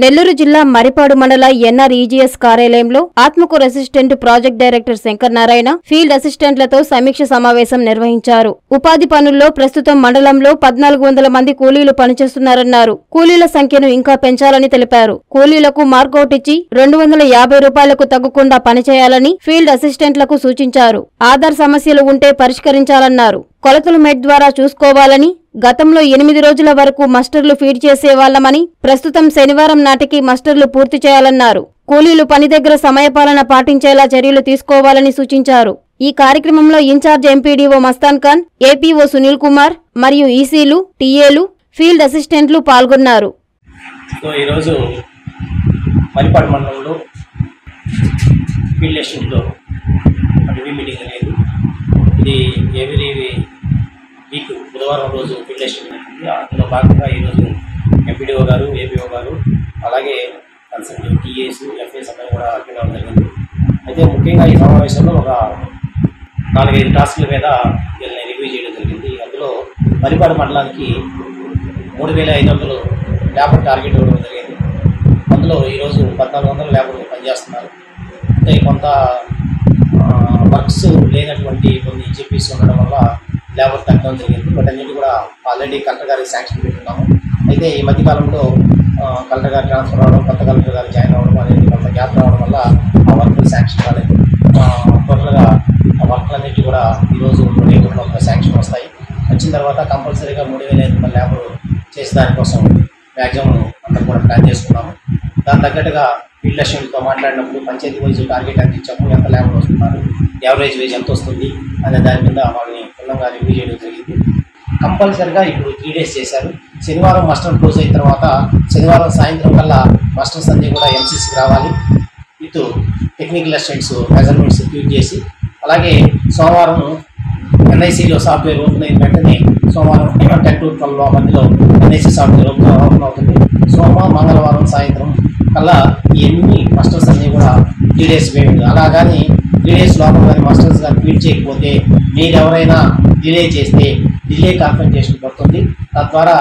నెల్లూరు జిల్లా మరిపాడు మండల ఎన్ఆర్ఈజీఎస్ కార్యాలయంలో ఆత్మకు assistant project director Shankar Narayana field అసిస్టెంట్లతో సమీక్ష సమావేశం నిర్వహించారు. ఉపాధి పనుల్లో ప్రస్తుతం మండలంలో పద్నాలుగు వందల మంది కూలీలు పనిచేస్తున్నారన్నారు. కూలీల సంఖ్యను ఇంకా పెంచాలని తెలిపారు. కూలీలకు మార్కౌట్ ఇచ్చి రెండు వందల యాభై రూపాయలకు తగ్గకుండా పనిచేయాలని ఫీల్డ్ అసిస్టెంట్లకు సూచించారు. ఆధార్ సమస్యలు ఉంటే పరిష్కరించాలన్నారు. కొలతలు మెట్ ద్వారా చూసుకోవాలని గతంలో ఎనిమిది రోజుల వరకు మస్టర్లు ఫీడ్ చేసేవాళ్ళమని ప్రస్తుతం శనివారం నాటికి మస్టర్లు పూర్తి చేయాలన్నారు. కూలీలు పని దగ్గర సమయపాలన పాటించేలా చర్యలు తీసుకోవాలని సూచించారు. ఈ కార్యక్రమంలో in charge MPDO Mastan Khan APO Sunil Kumar మరియు ఈసీలు టీఏలు ఫీల్డ్ అసిస్టెంట్లు పాల్గొన్నారు. సో ఈరోజు మరిపాడు మండలంలో ఫీల్డ్ అసిస్టెంట్తో మీటింగ్ అనేది ఇది ఎవరి బుధవారం రోజు ఫీల్డ్ ఎస్టిమేట్ ఉంటుంది అందులో భాగంగా ఈరోజు ఎంపీడీఓ గారు ఏపీఓ గారు అలాగే కన్సల్ట్ టీఏస్ ఎఫ్ఏస్ అందరూ కూడా అటెండ్ అవ్వడం జరిగింది. అయితే ముఖ్యంగా ఈ సమావేశంలో ఒక నాలుగైదు టాస్క్ల మీద వీళ్ళని రివ్యూ చేయడం జరిగింది. అందులో మరిపాడు మండలానికి మూడు వేల ఐదు వందలు లేబర్ టార్గెట్ ఇవ్వడం జరిగింది. అందులో ఈరోజు పద్నాలుగు వందల లేబర్ పనిచేస్తున్నారు. అంటే కొంత వర్క్స్ లేనటువంటి కొన్ని జీపీస్ ఉండడం వల్ల పెట్టడం జరిగింది. బట్ కూడా ఆల్రెడీ కలెక్టర్ గారికి శాంక్షన్ పెట్టున్నాము అయితే ఈ మధ్యకాలంలో కలెక్టర్ గారు ట్రాన్స్ఫర్ అవ్వడం కొత్త కలెక్టర్ గారు జాయిన్ అవ్వడం అనేది కొంత గ్యాప్ రావడం వల్ల ఆ వర్క్ శాంక్షన్ కాలేదు టోటల్గా ఆ వర్క్లన్నిటి కూడా ఈరోజు రేపు శాంక్షన్ వస్తాయి. వచ్చిన తర్వాత కంపల్సరీగా మూడు వేల ఐదు వందల ల్యాబ్లు చేసే దానికోసం మ్యాక్సిమం అందరం కూడా ప్లాన్ చేసుకున్నాము. దాని తగ్గట్టుగా ఫీల్డ్ అసిస్టెంట్తో మాట్లాడినప్పుడు పంచాయతీ వైజ్ టార్గెట్ ఎంత ఎంత ల్యాబ్లు వస్తున్నారు యావరేజ్ వేజ్ ఎంత వస్తుంది అనే దాని మీద వాళ్ళని క్షుణ్ణంగా రివ్యూ చేయడం జరిగింది. కంపల్సరిగా ఇప్పుడు త్రీ డేస్ చేశారు. శనివారం మస్టర్ క్లోజ్ అయిన తర్వాత శనివారం సాయంత్రం కల్లా మస్టర్స్ అన్నీ కూడా ఎంసీసీకి రావాలి. విత్ టెక్నికల్ అసిస్టెంట్స్ మెజర్మెంట్స్ క్యూట్ చేసి అలాగే సోమవారం ఎన్ఐసిలో సాఫ్ట్వేర్ ఓపెన్ అయిన వెంటనే సోమవారం టెన్ టు ట్వెల్వ్ మధ్యలో ఎన్ఐసి సాఫ్ట్వేర్ ఓపెన్ ఓపెన్ అవుతుంది. సోమ మంగళవారం సాయంత్రం కల్లా ఎన్ని మాస్టర్స్ అన్నీ కూడా త్రీ డేస్ వేయండి అలా కానీ త్రీ డేస్ లోపల కానీ మాస్టర్స్ కానీ ఫీల్ చేయకపోతే మీరు ఎవరైనా డిలే చేస్తే డిలే కాంపెన్సేషన్ పడుతుంది. తద్వారా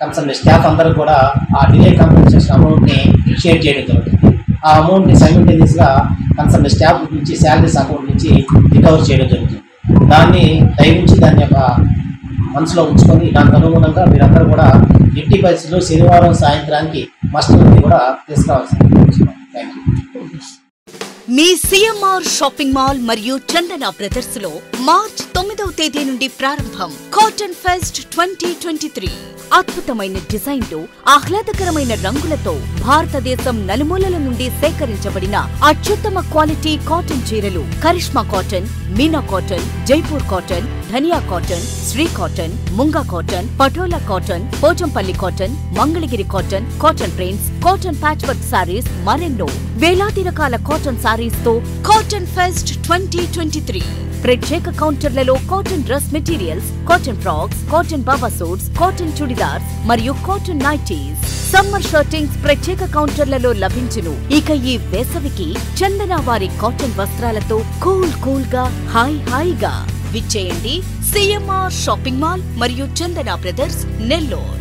కన్సర్న్ స్టాఫ్ అందరూ కూడా ఆ డిలే కాంపెన్సేషన్ అమౌంట్ని షేర్ చేయడం జరుగుతుంది. ఆ అమౌంట్ని సైమిల్టేనియస్గా కన్సర్న్ స్టాఫ్ నుంచి శాలరీస్ అకౌంట్ నుంచి రికవర్ చేయడం జరుగుతుంది. దాన్ని దయవించి దాని యొక్క మనసులో ఉంచుకొని దానికి అనుగుణంగా మీరందరూ కూడా ఎట్టి పరిస్థితుల్లో శనివారం సాయంత్రానికి మస్టర్ని కూడా తీసుకురావాల్సింది మీ సిఎంఆర్ షాపింగ్ మాల్ మరియు చందన బ్రదర్స్లో మార్చ్ తొమ్మిదవ తేదీ నుండి ప్రారంభం. Cotton fest twenty twenty three అద్భుతమైన డిజైన్లు ఆహ్లాదకరమైన రంగులతో భారతదేశం నలుమూలల నుండి సేకరించబడిన అత్యుత్తమ క్వాలిటీ కాటన్ చీరలు. Karishma cotton Meena cotton Jaipur cotton Dhaniya cotton Shri cotton Munga cotton Patola cotton Pochampally cotton Mangalagiri cotton cotton prints cotton patch work saris మరెన్నో వేలాది రకాల కాటన్ సారీస్తో cotton fest twenty twenty three. ప్రత్యేక కౌంటర్లలో cotton dress materials cotton frocks cotton baba suits cotton churidars మరియు cotton nighties summer shirtings ప్రత్యేక కౌంటర్లలో లభించును. ఇక ఈ వేసవికి చందన వారి కాటన్ వస్త్రాలతో కూల్ కూల్గా హాయ్ హాయిగా విచ్చేయండి. సిఎంఆర్ షాపింగ్ మాల్ మరియు చందన బ్రదర్స్ నెల్లూరు.